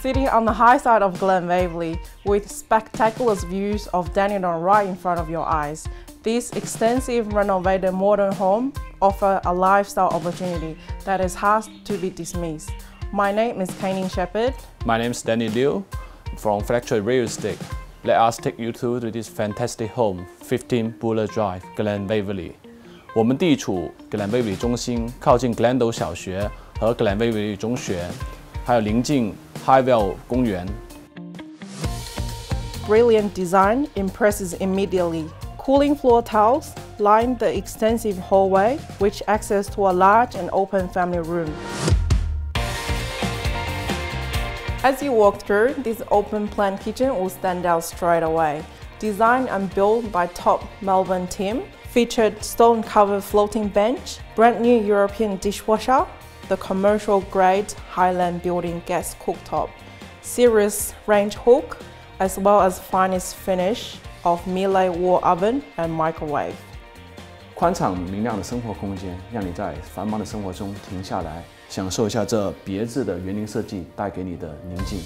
sitting on the high side of Glen Waverley, with spectacular views of Dandenong right in front of your eyes. This extensive renovated modern home offers a lifestyle opportunity that is hard to be dismissed. My name is Kaining Shepherd. My name is Danny Liu from Fletcher Real Estate. Let us take you through to this fantastic home, 15 Buller Drive, Glen Waverley. 我们地处格兰威维中心，靠近格兰斗小学和格兰威维中学，还有临近 Highvale 公园。Brilliant design impresses immediately. Cooling floor tiles line the extensive hallway, which access to a large and open family room. As you walk through, this open plan kitchen will stand out straight away. Designed and built by top Melbourne team, featured stone covered floating bench, brand new European dishwasher, the commercial grade Highland building gas cooktop, Sirius range hook, as well as finest finish of Miele wall oven and microwave. 宽敞明亮的生活空间，让你在繁忙的生活中停下来，享受一下这别致的园林设计带给你的宁静。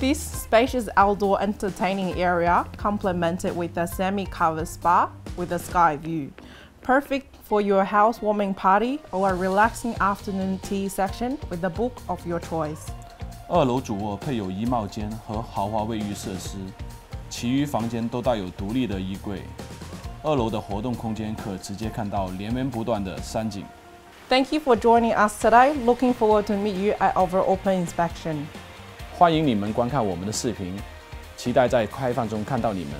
This spacious outdoor entertaining area complemented with a semi-covered spa with a sky view. Perfect for your housewarming party or a relaxing afternoon tea section with a book of your choice. 二楼主卧配有衣帽间和豪华卫浴设施，其余房间都带有独立的衣柜。二楼的活动空间可直接看到连绵不断的山景。Thank you for joining us today. Looking forward to meet you at our open inspection. 欢迎你们观看我们的视频，期待在开放中看到你们。